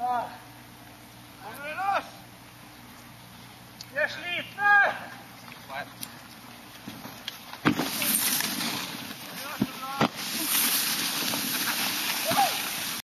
Ah. Los! Ihr schläft ne?